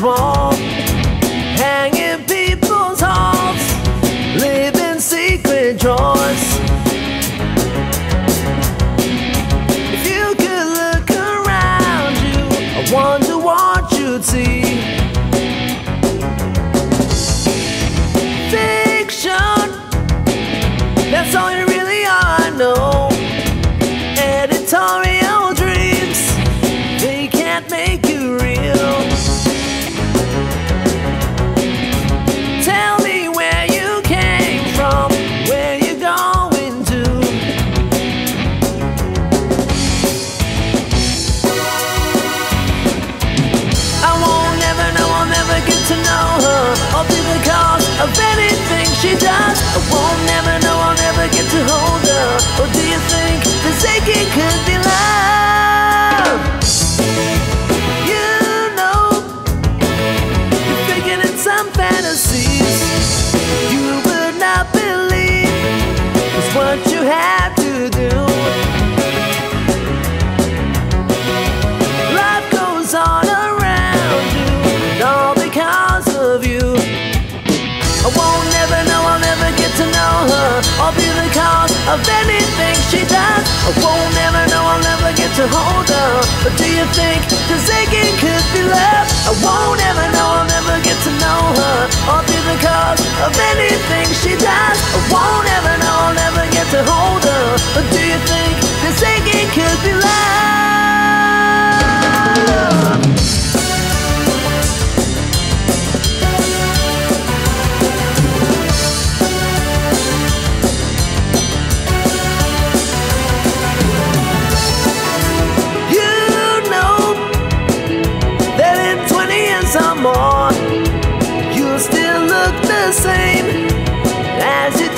wall, know her. Or be the cause of anything she does. I won't never know, I'll never get to hold her. Or do you think this aching could be love? You know You're thinking in some fantasies. You would not believe Is what you have to do her, or be the cause of anything she does. I won't never know, I'll never get to hold her. But do you think this aching could be love? I won't ever know, I'll never get to know her, or be the cause of anything she does. I won't same as it